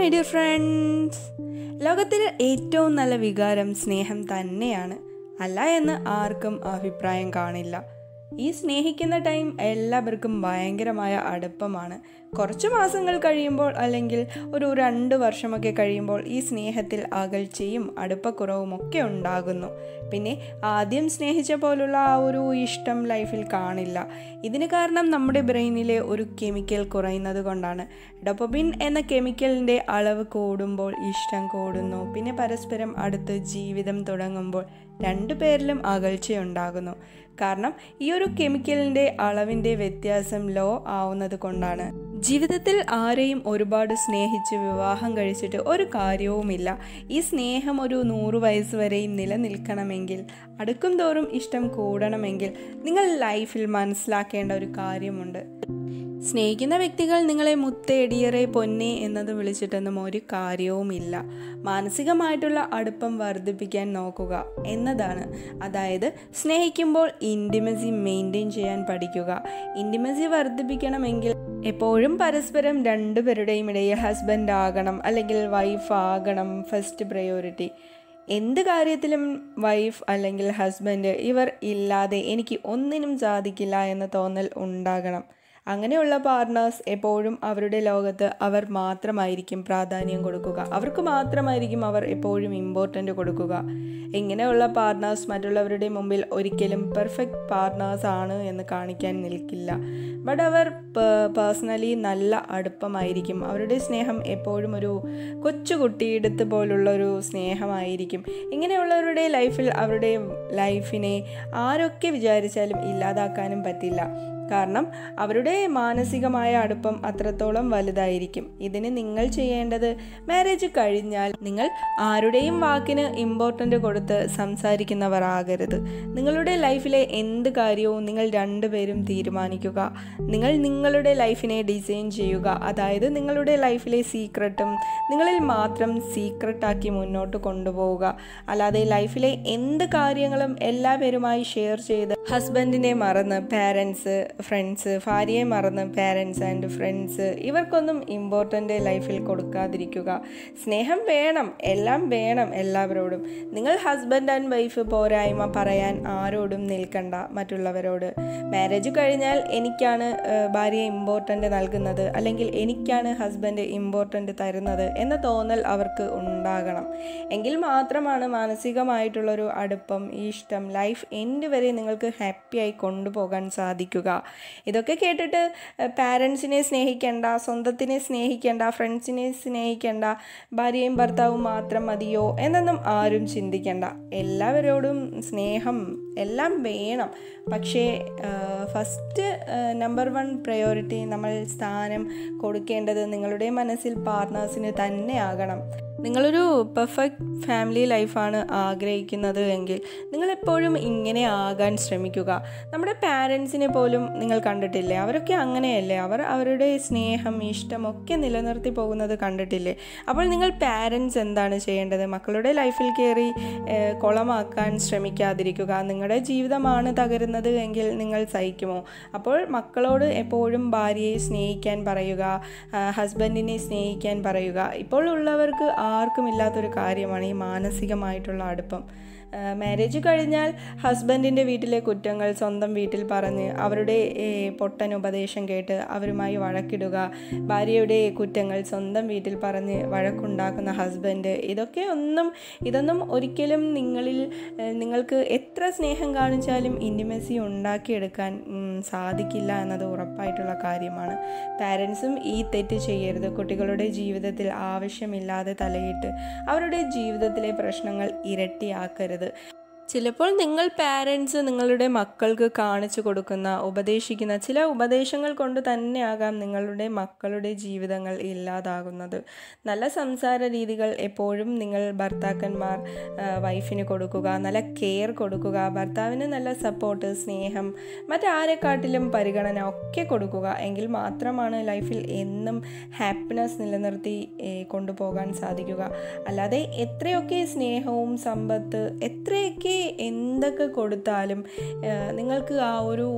My dear friends ലോകത്തിൽ ഏറ്റവും നല്ല വികാരം സ്നേഹം തന്നെയാണ്. അല്ല എന്ന് ആർക്കും അഭിപ്രായം കാണില്ല. ഈ സ്നേഹിക്കുന്ന ടൈം എല്ലാവർക്കും ഭയങ്കരമായ അടുപ്പമാണ്. കുറച്ച് മാസങ്ങൾ കഴിയുമ്പോൾ അല്ലെങ്കിൽ ഒരു രണ്ട് വർഷമൊക്കെ കഴിയുമ്പോൾ ഈ സ്നേഹത്തിൽ അകൽച്ചയും അടുപ്പക്കുറവും ഒക്കെ ഉണ്ടാകുന്നു. പിന്നെ ആദ്യം സ്നേഹിച്ച പോലുള്ള ആ ഒരു ഇഷ്ടം ലൈഫിൽ കാണില്ല. ഇതിന് കാരണം നമ്മുടെ ബ്രെയിനിലെ ഒരു കെമിക്കൽ കുറയുന്നത് കൊണ്ടാണ്. ഡൊപ്പബിൻ എന്ന കെമിക്കലിന്റെ അളവ് കൂടുമ്പോൾ ഇഷ്ടം കൂടുന്നു. പിന്നെ പരസ്പരം അടുത്ത് ജീവിതം തുടങ്ങുമ്പോൾ രണ്ടു പേരിലും അകൽച്ചയുണ്ടാകുന്നു. കാരണം ഈ ഒരു കെമിക്കലിന്റെ അളവിന്റെ വ്യത്യാസം ലോ ആവുന്നത് കൊണ്ടാണ്. ജീവിതത്തിൽ ആരെയും ഒരുപാട് സ്നേഹിച്ച് വിവാഹം കഴിച്ചിട്ട് ഒരു കാര്യവുമില്ല. ഈ സ്നേഹം ഒരു നൂറ് വയസ്സ് വരെയും നിലനിൽക്കണമെങ്കിൽ അടുക്കും തോറും ഇഷ്ടം കൂടണമെങ്കിൽ നിങ്ങൾ ലൈഫിൽ മനസ്സിലാക്കേണ്ട ഒരു കാര്യമുണ്ട്. സ്നേഹിക്കുന്ന വ്യക്തികൾ നിങ്ങളെ മുത്തേടിയറെ പൊന്നെ എന്നത് വിളിച്ചിട്ടൊന്നും ഒരു കാര്യവുമില്ല. മാനസികമായിട്ടുള്ള അടുപ്പം വർദ്ധിപ്പിക്കാൻ നോക്കുക എന്നതാണ്. അതായത് സ്നേഹിക്കുമ്പോൾ ഇന്റിമസി മെയിന്റെയിൻ ചെയ്യാൻ പഠിക്കുക. ഇന്റിമസി വർദ്ധിപ്പിക്കണമെങ്കിൽ എപ്പോഴും പരസ്പരം രണ്ടുപേരുടെയും ഇടയിൽ ഹസ്ബൻഡ് ആകണം അല്ലെങ്കിൽ വൈഫ് ആകണം ഫസ്റ്റ് പ്രയോറിറ്റി എന്ത് കാര്യത്തിലും വൈഫ് അല്ലെങ്കിൽ ഹസ്ബൻഡ് ഇവർ ഇല്ലാതെ എനിക്ക് ഒന്നിനും സാധിക്കില്ല എന്ന തോന്നൽ ഉണ്ടാകണം. അങ്ങനെയുള്ള പാർട്ട്നേഴ്സ് എപ്പോഴും അവരുടെ ലോകത്ത് അവർ മാത്രമായിരിക്കും പ്രാധാന്യം കൊടുക്കുക. അവർക്ക് മാത്രമായിരിക്കും അവർ എപ്പോഴും ഇമ്പോർട്ടന്റ് കൊടുക്കുക. ഇങ്ങനെയുള്ള പാർട്ട്നേഴ്സ് മറ്റുള്ളവരുടെ മുമ്പിൽ ഒരിക്കലും പെർഫെക്റ്റ് പാർട്ട്നേഴ്സ് ആണ് എന്ന് കാണിക്കാൻ നിൽക്കില്ല. ബട്ട് അവർ പേഴ്സണലി നല്ല അടുപ്പമായിരിക്കും. അവരുടെ സ്നേഹം എപ്പോഴും ഒരു കൊച്ചുകുട്ടിയെടുത്ത് പോലുള്ളൊരു സ്നേഹമായിരിക്കും. ഇങ്ങനെയുള്ളവരുടെ ലൈഫിൽ അവരുടെ ലൈഫിനെ ആരൊക്കെ വിചാരിച്ചാലും ഇല്ലാതാക്കാനും പറ്റില്ല. കാരണം അവരുടെ മാനസികമായ അടുപ്പം അത്രത്തോളം വലുതായിരിക്കും. ഇതിന് നിങ്ങൾ ചെയ്യേണ്ടത് മാരേജ് കഴിഞ്ഞാൽ നിങ്ങൾ ആരുടെയും വാക്കിന് ഇമ്പോർട്ടന്റ് കൊടുത്ത് സംസാരിക്കുന്നവർ ആകരുത് നിങ്ങളുടെ ലൈഫിലെ എന്ത് കാര്യവും നിങ്ങൾ രണ്ടുപേരും തീരുമാനിക്കുക. നിങ്ങൾ നിങ്ങളുടെ ലൈഫിനെ ഡിസൈൻ ചെയ്യുക. അതായത് നിങ്ങളുടെ ലൈഫിലെ സീക്രട്ടും നിങ്ങളിൽ മാത്രം സീക്രട്ടാക്കി മുന്നോട്ട് കൊണ്ടുപോവുക. അല്ലാതെ ലൈഫിലെ എന്ത് കാര്യങ്ങളും എല്ലാവരുമായി ഷെയർ ചെയ്ത് ഹസ്ബൻഡിനെ മറന്ന് പാരൻസ് ഫ്രണ്ട്സ് ഭാര്യയെ മറന്ന് പാരൻസ് ആൻഡ് ഫ്രണ്ട്സ് ഇവർക്കൊന്നും ഇമ്പോർട്ടന്റ് ലൈഫിൽ കൊടുക്കാതിരിക്കുക. സ്നേഹം വേണം എല്ലാം വേണം എല്ലാവരോടും. നിങ്ങൾ ഹസ്ബൻഡ് ആൻഡ് വൈഫ് പോരായ്മ പറയാൻ ആരോടും നിൽക്കണ്ട മറ്റുള്ളവരോട്. മാരേജ് കഴിഞ്ഞാൽ എനിക്കാണ് ഭാര്യയെ ഇമ്പോർട്ടന്റ് നൽകുന്നത് അല്ലെങ്കിൽ എനിക്കാണ് ഹസ്ബൻഡ് ഇമ്പോർട്ടന്റ് തരുന്നത് എന്ന തോന്നൽ അവർക്ക് ഉണ്ടാകണം. എങ്കിൽ മാത്രമാണ് മാനസികമായിട്ടുള്ളൊരു അടുപ്പം ഇഷ്ടം ലൈഫ് എൻഡ് വരെ നിങ്ങൾക്ക് ഹാപ്പിയായി കൊണ്ടുപോകാൻ സാധിക്കുക. ഇതൊക്കെ കേട്ടിട്ട് പാരൻസിനെ സ്നേഹിക്കേണ്ട സ്വന്തത്തിനെ സ്നേഹിക്കേണ്ട ഫ്രണ്ട്സിനെ സ്നേഹിക്കേണ്ട ഭാര്യയും ഭർത്താവും മാത്രം മതിയോ എന്നൊന്നും ആരും ചിന്തിക്കേണ്ട. എല്ലാവരോടും സ്നേഹം എല്ലാം വേണം. പക്ഷേ ഫസ്റ്റ് നമ്പർ വൺ പ്രയോറിറ്റി നമ്മൾ സ്ഥാനം കൊടുക്കേണ്ടത് നിങ്ങളുടെ മനസ്സിൽ പാർട്ട്നേഴ്സിന് തന്നെ ആകണം. നിങ്ങളൊരു പെർഫെക്റ്റ് ഫാമിലി ലൈഫാണ് ആഗ്രഹിക്കുന്നത് എങ്കിൽ നിങ്ങളെപ്പോഴും ഇങ്ങനെ ആകാൻ ശ്രമിക്കുക. നമ്മുടെ പാരൻസിനെ പോലും നിങ്ങൾ കണ്ടിട്ടില്ലേ? അവരൊക്കെ അങ്ങനെയല്ലേ? അവർ അവരുടെ സ്നേഹം ഇഷ്ടം ഒക്കെ നിലനിർത്തി പോകുന്നത് കണ്ടിട്ടില്ലേ? അപ്പോൾ നിങ്ങൾ പാരൻസ് എന്താണ് ചെയ്യേണ്ടത്? മക്കളുടെ ലൈഫിൽ കയറി കുളമാക്കാൻ ശ്രമിക്കാതിരിക്കുക. നിങ്ങളുടെ ജീവിതമാണ് തകരുന്നത് എങ്കിൽ നിങ്ങൾ സഹിക്കുമോ? അപ്പോൾ മക്കളോട് എപ്പോഴും ഭാര്യയെ സ്നേഹിക്കാൻ പറയുക ഹസ്ബൻഡിനെ സ്നേഹിക്കാൻ പറയുക. ഇപ്പോൾ ഉള്ളവർക്ക് ആർക്കും ഇല്ലാത്തൊരു കാര്യമാണ് ഈ മാനസികമായിട്ടുള്ള അടുപ്പം. മാരേജ് കഴിഞ്ഞാൽ ഹസ്ബൻഡിന്റെ വീട്ടിലെ കുറ്റങ്ങൾ സ്വന്തം വീട്ടിൽ പറഞ്ഞ് അവരുടെ പൊട്ടൻ ഉപദേശം കേട്ട് അവരുമായി വഴക്കിടുക ഭാര്യയുടെ കുറ്റങ്ങൾ സ്വന്തം വീട്ടിൽ പറഞ്ഞ് വഴക്കുണ്ടാക്കുന്ന ഹസ്ബൻഡ് ഇതൊക്കെ ഒന്നും ഇതൊന്നും ഒരിക്കലും നിങ്ങളിൽ നിങ്ങൾക്ക് എത്ര സ്നേഹം കാണിച്ചാലും ഇന്റിമസി ഉണ്ടാക്കിയെടുക്കാൻ സാധിക്കില്ല എന്നത് ഉറപ്പായിട്ടുള്ള കാര്യമാണ്. പാരൻസും ഈ തെറ്റ് ചെയ്യരുത്. കുട്ടികളുടെ ജീവിതത്തിൽ ആവശ്യമില്ലാതെ തലയിട്ട് അവരുടെ ജീവിതത്തിലെ പ്രശ്നങ്ങൾ ഇരട്ടിയാക്കരുത്. that ചിലപ്പോൾ നിങ്ങൾ പാരൻസ് നിങ്ങളുടെ മക്കൾക്ക് കാണിച്ചു കൊടുക്കുന്ന ഉപദേശിക്കുന്ന ചില ഉപദേശങ്ങൾ കൊണ്ട് തന്നെയാകാം നിങ്ങളുടെ മക്കളുടെ ജീവിതങ്ങൾ ഇല്ലാതാകുന്നത്. നല്ല സംസാര രീതികൾ എപ്പോഴും നിങ്ങൾ ഭർത്താക്കന്മാർ വൈഫിന് കൊടുക്കുക നല്ല കെയർ കൊടുക്കുക ഭർത്താവിന് നല്ല സപ്പോർട്ട് സ്നേഹം മറ്റാരെക്കാട്ടിലും പരിഗണന ഒക്കെ കൊടുക്കുക. എങ്കിൽ മാത്രമാണ് ലൈഫിൽ എന്നും ഹാപ്പിനെസ് നിലനിർത്തി കൊണ്ടുപോകാൻ സാധിക്കുക. അല്ലാതെ എത്രയൊക്കെ സ്നേഹവും സമ്പത്ത് എത്രയൊക്കെ എന്തൊക്കെ കൊടുത്താലും നിങ്ങൾക്ക് ആ ഒരു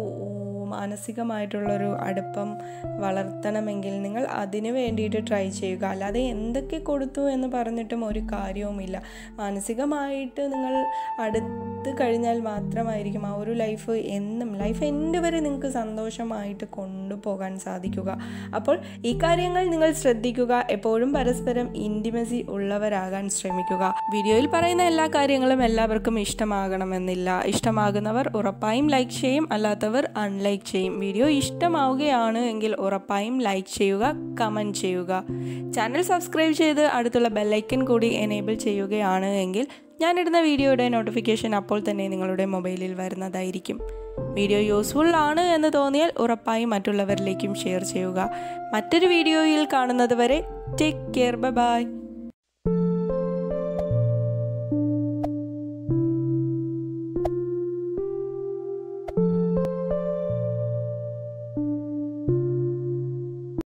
മാനസികമായിട്ടുള്ളൊരു അടുപ്പം വളർത്തണമെങ്കിൽ നിങ്ങൾ അതിനു വേണ്ടിയിട്ട് ട്രൈ ചെയ്യുക. അല്ലാതെ എന്തൊക്കെ കൊടുത്തു എന്ന് പറഞ്ഞിട്ടും ഒരു കാര്യവുമില്ല. മാനസികമായിട്ട് നിങ്ങൾ അടുത്ത് കഴിഞ്ഞാൽ മാത്രമായിരിക്കും ആ ഒരു ലൈഫ് എന്നും ലൈഫ് എന്റെ വരെ നിങ്ങൾക്ക് സന്തോഷമായിട്ട് കൊണ്ടുപോകാൻ സാധിക്കുക. അപ്പോൾ ഈ കാര്യങ്ങൾ നിങ്ങൾ ശ്രദ്ധിക്കുക. എപ്പോഴും പരസ്പരം ഇന്റിമസി ഉള്ളവരാകാൻ ശ്രമിക്കുക. വീഡിയോയിൽ പറയുന്ന എല്ലാ കാര്യങ്ങളും എല്ലാവർക്കും ഇഷ്ടമാകണമെന്നില്ല. ഇഷ്ടമാകുന്നവർ ഉറപ്പായും ലൈക്ക് ചെയ്യും. അല്ലാത്തവർ അൺലൈക്ക് ചെയ്യും. വീഡിയോ ഇഷ്ടമാവുകയാണ് എങ്കിൽ ഉറപ്പായും ലൈക്ക് ചെയ്യുക കമന്റ് ചെയ്യുക. ചാനൽ സബ്സ്ക്രൈബ് ചെയ്ത് അടുത്തുള്ള ബെല്ലൈക്കൻ കൂടി എനേബിൾ ചെയ്യുകയാണ് എങ്കിൽ ഞാനിടുന്ന വീഡിയോയുടെ നോട്ടിഫിക്കേഷൻ അപ്പോൾ തന്നെ നിങ്ങളുടെ മൊബൈലിൽ വരുന്നതായിരിക്കും. വീഡിയോ യൂസ്ഫുൾ ആണ് എന്ന് തോന്നിയാൽ ഉറപ്പായും മറ്റുള്ളവരിലേക്കും ഷെയർ ചെയ്യുക. മറ്റൊരു വീഡിയോയിൽ കാണുന്നത് വരെ ടേക്ക് കെയർ ബൈ